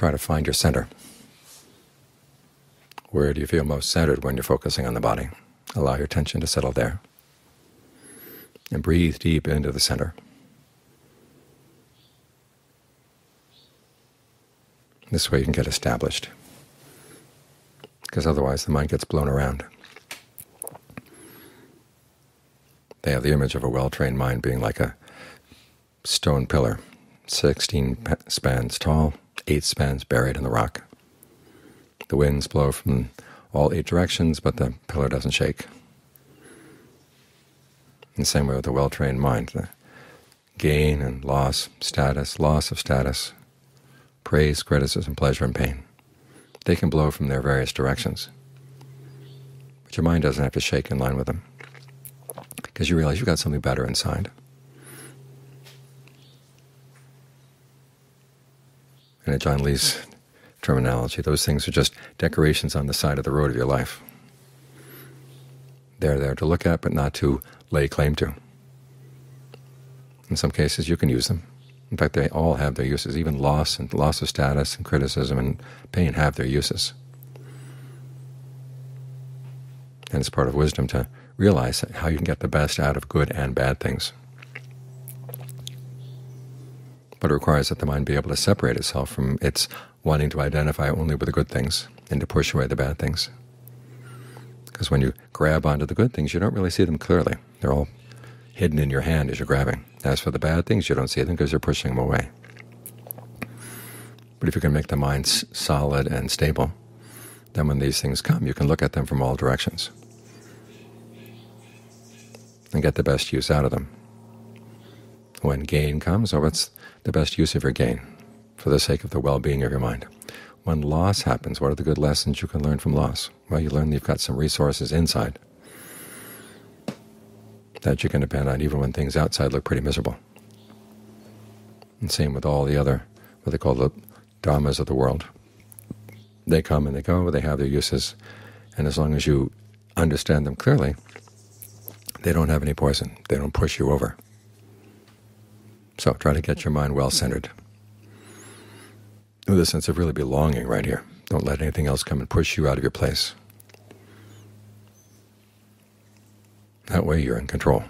try to find your center. Where do you feel most centered when you're focusing on the body? Allow your attention to settle there. And breathe deep into the center. This way you can get established, because otherwise the mind gets blown around. They have the image of a well-trained mind being like a stone pillar, 16 spans tall, 8 spans buried in the rock. The winds blow from all eight directions, but the pillar doesn't shake. In the same way with a well-trained mind, the gain and loss, status, loss of status, praise, criticism, pleasure, and pain. They can blow from their various directions, but your mind doesn't have to shake in line with them, because you realize you've got something better inside. Ajaan Lee's terminology, those things are just decorations on the side of the road of your life. They're there to look at, but not to lay claim to. In some cases, you can use them. In fact, they all have their uses. Even loss and loss of status and criticism and pain have their uses. And it's part of wisdom to realize how you can get the best out of good and bad things. But it requires that the mind be able to separate itself from its wanting to identify only with the good things and to push away the bad things. Because when you grab onto the good things, you don't really see them clearly. They're all hidden in your hand as you're grabbing. As for the bad things, you don't see them because you're pushing them away. But if you can make the mind solid and stable, then when these things come, you can look at them from all directions and get the best use out of them. When gain comes, oh, what's the best use of your gain for the sake of the well-being of your mind? When loss happens, what are the good lessons you can learn from loss? Well, you learn you've got some resources inside that you can depend on even when things outside look pretty miserable. And same with all the other, what they call the dhammas of the world. They come and they go, they have their uses, and as long as you understand them clearly, they don't have any poison. They don't push you over. So try to get your mind well-centered with a sense of really belonging right here. Don't let anything else come and push you out of your place. That way you're in control.